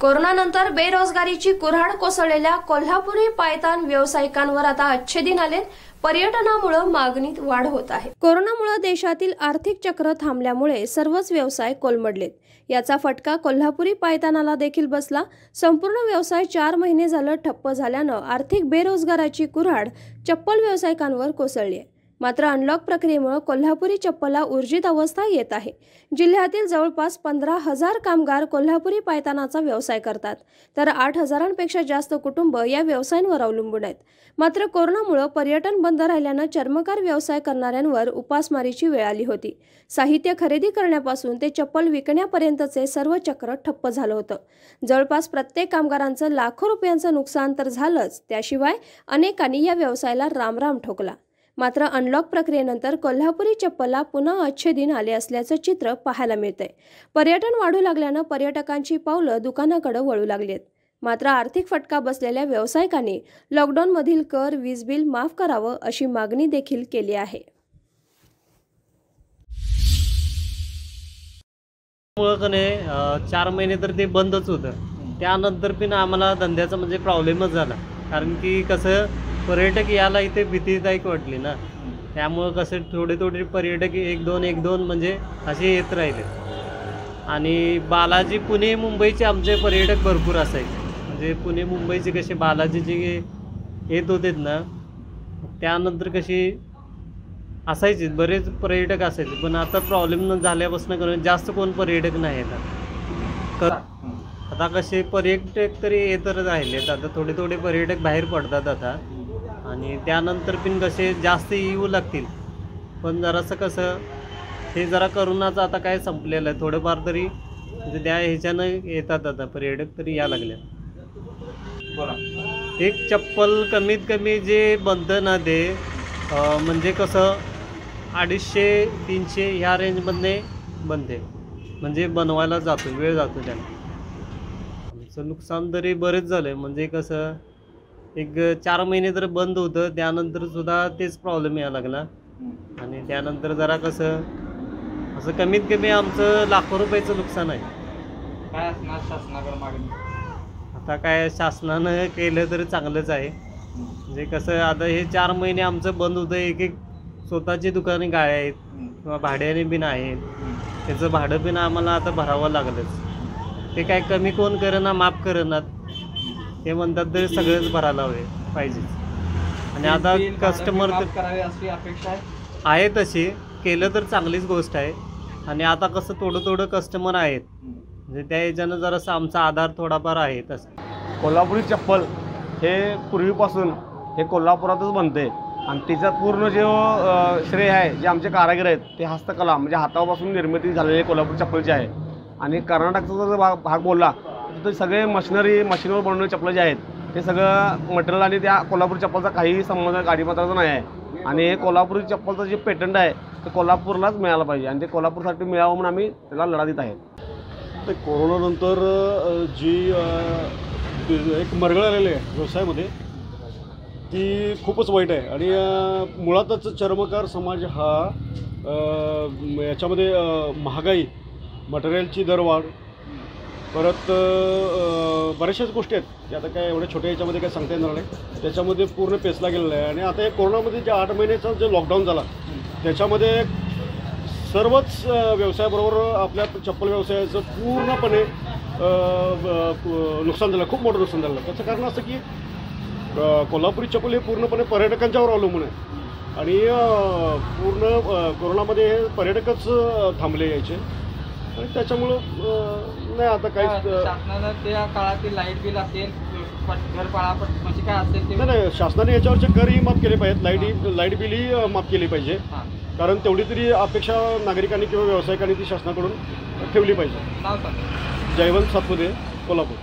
कोरोनानंतर बेरोजगारीची कुऱ्हाड कोसळलेल्या कोल्हापुरी पायतान व्यावसायिकांवर आता अच्छे दिन आले पर्यटनामुळे मागणीत वाढ होत आहे. कोरोनामुळे देशातील आर्थिक चक्र थांबल्यामुळे सर्वच व्यवसाय कोलमडलेत. याचा फटका कोल्हापुरी पायतानाला देखील बसला. संपूर्ण व्यवसाय चार महिने झालं ठप्प झाल्यानं आर्थिक बेरोजगाराची कुऱ्हाड चप्पल व्यावसायिकांवर कोसळली आहे. मात्र अनलॉक प्रक्रियेमुळे कोल्हापुरी चप्पलला ऊर्जित अवस्था येत आहे. जिल्ह्यातील जवळपास पंधरा हजार कामगार कोल्हापुरी पायतानाचा व्यवसाय करतात. तर आठ हजारांपेक्षा जास्त कुटुंब या व्यवसायांवर अवलंबून आहेत. मात्र कोरोनामुळे पर्यटन बंद राहिल्यानं चर्मकार व्यवसाय करणाऱ्यांवर उपासमारीची वेळ आली होती. साहित्य खरेदी करण्यापासून ते चप्पल विकण्यापर्यंतचे सर्व चक्र ठप्प झालं होतं. जवळपास प्रत्येक कामगारांचं लाखो रुपयांचं नुकसान तर झालंच त्याशिवाय अनेकांनी या व्यवसायाला रामराम ठोकला. मात्र अनलॉक प्रक्रियेनंतर कोल्हापुरी चप्पलला पुन्हा अच्छे दिन आले असल्याचं चित्र पाहायला मिळतंय. पर्यटन वाढू लागल्यानं पर्यटकांची पावलं दुकानाकडे वळू लागली आहेत मात्र आर्थिक फटका बसलेल्या व्यावसायिकांनी लॉकडाऊनमधील कर वीज बिल माफ करावं अशी मागणी देखील केली आहे. चार महिने तर ते बंदच होतं. त्यानंतर पण आम्हाला धंद्याचा म्हणजे प्रॉब्लेमच झाला. कारण की कसं पर्यटक याला इथे भीतीदायक वाटली ना. त्यामुळं कसं थोडे थोडे पर्यटक एक दोन एक दोन म्हणजे असे येत राहिले. आणि बालाजी पुणे मुंबईचे आमचे पर्यटक भरपूर असायचे. म्हणजे पुणे मुंबईचे कसे बालाजीचे येत होते ना त्यानंतर कशी असायचे बरेच पर्यटक असायचे. पण आता प्रॉब्लेम झाल्यापासून करून जास्त कोण पर्यटक नाही येतात आता कसे पर्यटक तरी येतच राहिलेत. आता थोडे थोडे पर्यटक बाहेर पडतात आता. आणि त्यानंतर पण कसे जास्त येऊ लागतील. पण जरासं कसं हे जरा करोनाचं आता काय संपलेलं आहे. थोडंफार तरी म्हणजे त्या ह्याच्यानं येतात आता पर्यटक तरी या लागल्या बोला. एक चप्पल कमीत कमी जे बनतं ना ते म्हणजे कसं अडीचशे तीनशे ह्या रेंजमधने बनते. म्हणजे बनवायला जातो वेळ जातो त्याला. नुकसान तरी बरेच झालं आहे म्हणजे कसं एक चार महिने तर बंद होतं त्यानंतर सुद्धा तेच प्रॉब्लेम यायला लागला. आणि त्यानंतर जरा कसं असं कमीत कमी आमचं लाखो रुपयाचं नुकसान आहे. काय असणार शासनाकडे मागणी? आता काय शासनानं केलं तर चांगलंच आहे. म्हणजे कसं आता हे चार महिने आमचं बंद होतं एक एक स्वतःची दुकाने गाळे आहेत किंवा भाड्याने बिन आहेत. त्याचं भाडं बिन आम्हाला आता भरावं लागलंच. ते काय कमी कोण करेना माफ करेनात. ते म्हणतात ते सगळंच भरायला हवे पाहिजे आणि आता कस्टमर करावे अशी अपेक्षा आहे? आहे तशी. केलं तर चांगलीच गोष्ट आहे. आणि आता कसं थोडं थोडं कस्टमर आहेत. म्हणजे त्या ह्याच्यानं जरासं आमचा आधार थोडाफार आहे तसं. कोल्हापुरी चप्पल हे पूर्वीपासून हे कोल्हापुरातच बनते. आणि त्याच्यात पूर्ण जे श्रेय आहे जे आमचे कारागीर आहेत ते हस्तकला म्हणजे हातापासून निर्मिती झालेली कोल्हापूर चप्पलची आहे. आणि कर्नाटकचा जर भाग भाग बोलला तर सगळे मशिनरी मशीनवर बनवणारे चप्पल जे आहेत ते सगळं मटेरियल आणि त्या कोल्हापूर चप्पलचा काहीही संबंध गाडीमात्राचा नाही आहे. आणि हे कोल्हापूर चप्पलचं जे पेटंट आहे ते कोल्हापूरलाच मिळालं पाहिजे. आणि ते कोल्हापूरसाठी मिळावं म्हणून आम्ही त्याला लढा देत आहे. ते कोरोनानंतर जी एक मरगळ आलेली आहे व्यवसायामध्ये ती खूपच वाईट आहे. आणि मुळातच चर्मकार समाज हा याच्यामध्ये महागाई मटेरियलची दरवाढ परत बऱ्याचशाच गोष्टी आहेत. ज्या आता काय एवढ्या छोट्या याच्यामध्ये काय सांगता येणार नाही. त्याच्यामध्ये पूर्ण पेचला गेलेला आहे. आणि आता हे कोरोनामध्ये जे आठ महिन्याचा जे लॉकडाऊन झाला त्याच्यामध्ये सर्वच व्यवसायाबरोबर आपल्या चप्पल व्यवसायाचं पूर्णपणे नुकसान झालं. खूप मोठं नुकसान झालं. त्याचं कारण असं की कोल्हापुरी चप्पल हे पूर्णपणे पर्यटकांच्यावर अवलंबून आहे. आणि पूर्ण कोरोनामध्ये हे पर्यटकच थांबले यायचे. आणि त्याच्यामुळं नाही आता काहीच शासनानं त्या काळातील लाइट बिल असेल घरपाळा म्हणजे काय असेल ते नाही नाही शासनाने याच्यावरचे करही माफ केले पाहिजेत. लाइट लाइट बिलही अ, माफ केली पाहिजे. हां. कारण तेवढी तरी अपेक्षा नागरिकांनी किंवा व्यावसायिकांनी ती शासनाकडून ठेवली पाहिजे. नाव सांगा जयवंत सातपुते कोल्हापूर.